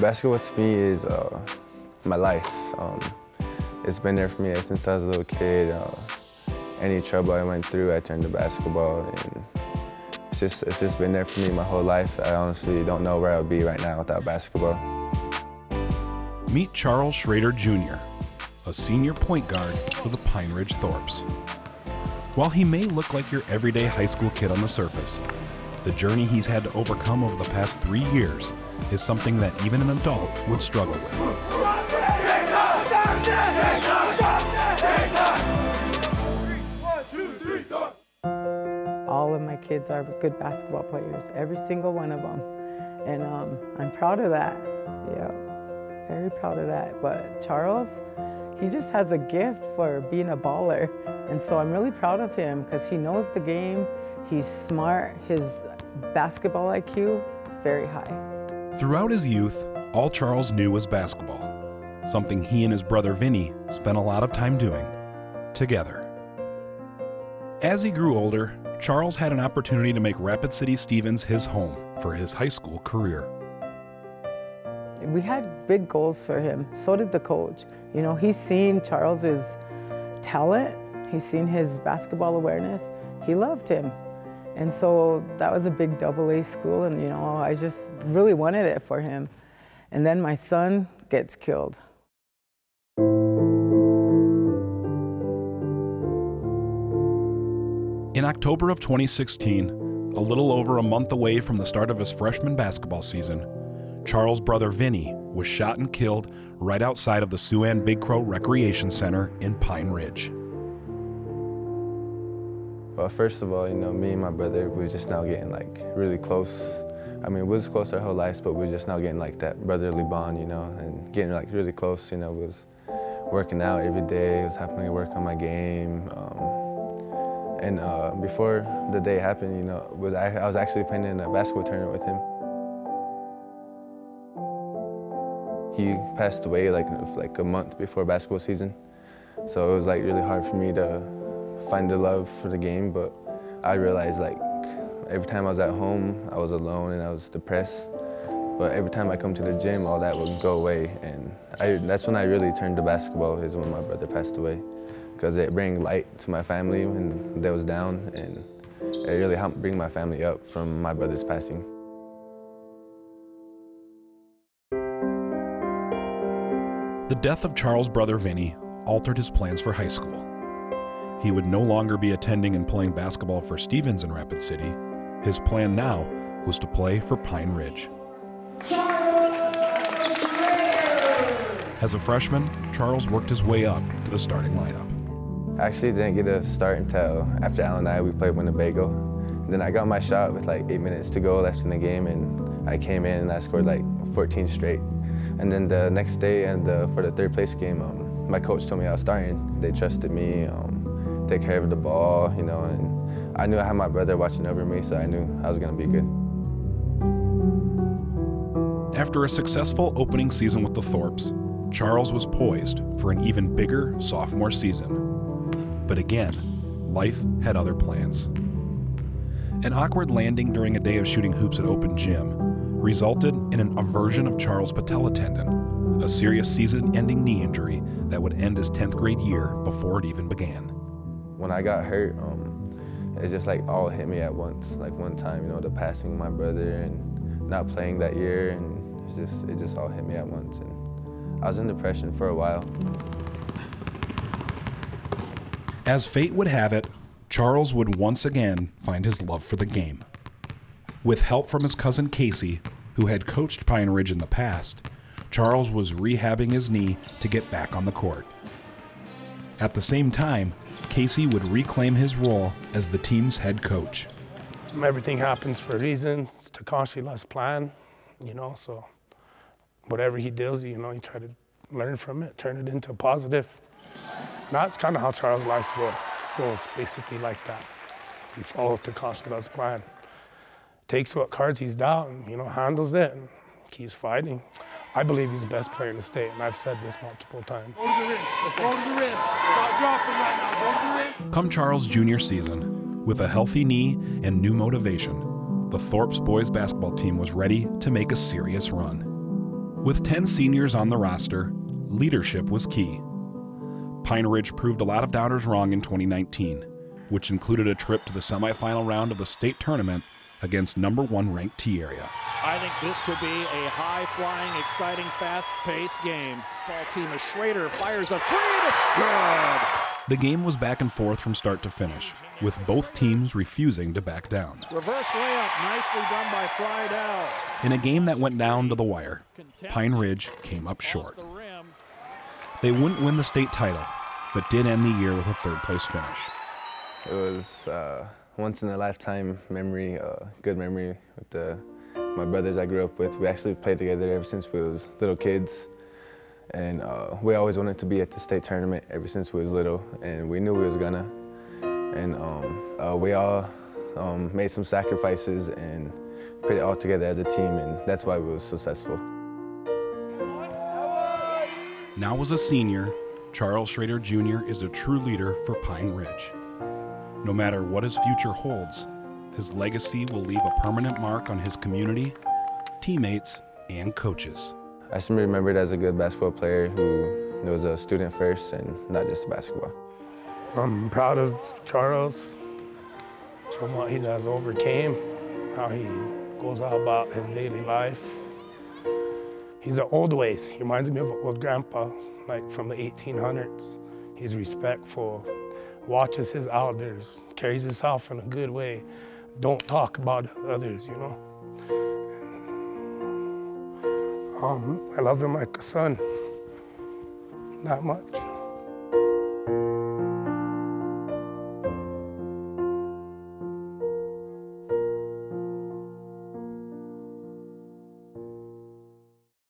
Basketball to me is uh, my life. Um, it's been there for me since I was a little kid. Uh, any trouble I went through, I turned to basketball. And it's just, it's just been there for me my whole life. I honestly don't know where I would be right now without basketball. Meet Charles Schrader Jr., a senior point guard for the Pine Ridge Thorpes. While he may look like your everyday high school kid on the surface, the journey he's had to overcome over the past three years is something that even an adult would struggle with. All of my kids are good basketball players, every single one of them. And um, I'm proud of that. Yeah, very proud of that. But Charles, he just has a gift for being a baller. And so I'm really proud of him because he knows the game, he's smart, his basketball IQ is very high. Throughout his youth, all Charles knew was basketball, something he and his brother Vinny spent a lot of time doing together. As he grew older, Charles had an opportunity to make Rapid City Stevens his home for his high school career. We had big goals for him. So did the coach. You know, he's seen Charles's talent. He's seen his basketball awareness. He loved him. And so that was a big double A school, and you know, I just really wanted it for him. And then my son gets killed. In October of 2016, a little over a month away from the start of his freshman basketball season, Charles' brother Vinny was shot and killed right outside of the SuAnne Big Crow Recreation Center in Pine Ridge. Well, first of all, you know, me and my brother, we are just now getting like really close. I mean, we was close our whole lives, but we are just now getting like that brotherly bond, you know, and getting like really close, you know, was working out every day, was happening to work on my game. Um, and uh, before the day happened, you know, was I, I was actually playing in a basketball tournament with him. He passed away like like a month before basketball season, so it was like really hard for me to find the love for the game. But I realized like every time I was at home, I was alone and I was depressed. But every time I come to the gym, all that would go away, and I, that's when I really turned to basketball. Is when my brother passed away because it bring light to my family when they was down, and it really helped bring my family up from my brother's passing. The death of Charles' brother Vinny altered his plans for high school. He would no longer be attending and playing basketball for Stevens in Rapid City. His plan now was to play for Pine Ridge. As a freshman, Charles worked his way up to the starting lineup. I actually didn't get a start until after Allen and I, we played Winnebago. And then I got my shot with like eight minutes to go left in the game, and I came in and I scored like 14 straight. And then the next day, and for the third place game, um, my coach told me I was starting. They trusted me, um, take care of the ball, you know, and I knew I had my brother watching over me, so I knew I was going to be good. After a successful opening season with the Thorpes, Charles was poised for an even bigger sophomore season. But again, life had other plans. An awkward landing during a day of shooting hoops at Open Gym resulted in an avulsion of Charles' patella tendon, a serious season ending knee injury that would end his 10th grade year before it even began. When I got hurt, um, it just like all hit me at once. Like one time, you know, the passing of my brother and not playing that year, and it's just it just all hit me at once. And I was in depression for a while. As fate would have it, Charles would once again find his love for the game. With help from his cousin Casey, who had coached Pine Ridge in the past, Charles was rehabbing his knee to get back on the court. At the same time, Casey would reclaim his role as the team's head coach. Everything happens for a reason. It's Tunkasila's plan, you know, so whatever he does, you know, you try to learn from it, turn it into a positive. That's kind of how Charles' life goes. goes basically like that. He follows Takashi's plan. Takes what cards he's dealt and, you know, handles it and keeps fighting. I believe he's the best player in the state, and I've said this multiple times. Go to the rim. Go to the rim. Not dropping right now. Go to the rim. Come Charles' junior season, with a healthy knee and new motivation, the Thorpes boys basketball team was ready to make a serious run. With 10 seniors on the roster, leadership was key. Pine Ridge proved a lot of doubters wrong in 2019, which included a trip to the semifinal round of the state tournament against number one ranked Tea Area. I think this could be a high flying, exciting, fast paced game. Ball team of Schrader fires a three, and it's good. The game was back and forth from start to finish, with both teams refusing to back down. Reverse layup, nicely done by Friedel. In a game that went down to the wire, Pine Ridge came up short. They wouldn't win the state title, but did end the year with a third place finish. It was uh, once in a lifetime memory, uh, good memory with the my brothers I grew up with. We actually played together ever since we was little kids. And uh, we always wanted to be at the state tournament ever since we was little, and we knew we was gonna. And um, uh, we all um, made some sacrifices and put it all together as a team, and that's why we was successful. Now as a senior, Charles Schrader Jr. is a true leader for Pine Ridge. No matter what his future holds, his legacy will leave a permanent mark on his community, teammates, and coaches. I just remembered as a good basketball player who was a student first and not just basketball. I'm proud of Charles from what he has overcame, how he goes out about his daily life. He's the old ways. He reminds me of an old grandpa, like from the 1800s. He's respectful, watches his elders, carries himself in a good way. Don't talk about others, you know. Um, I love him like a son, that much.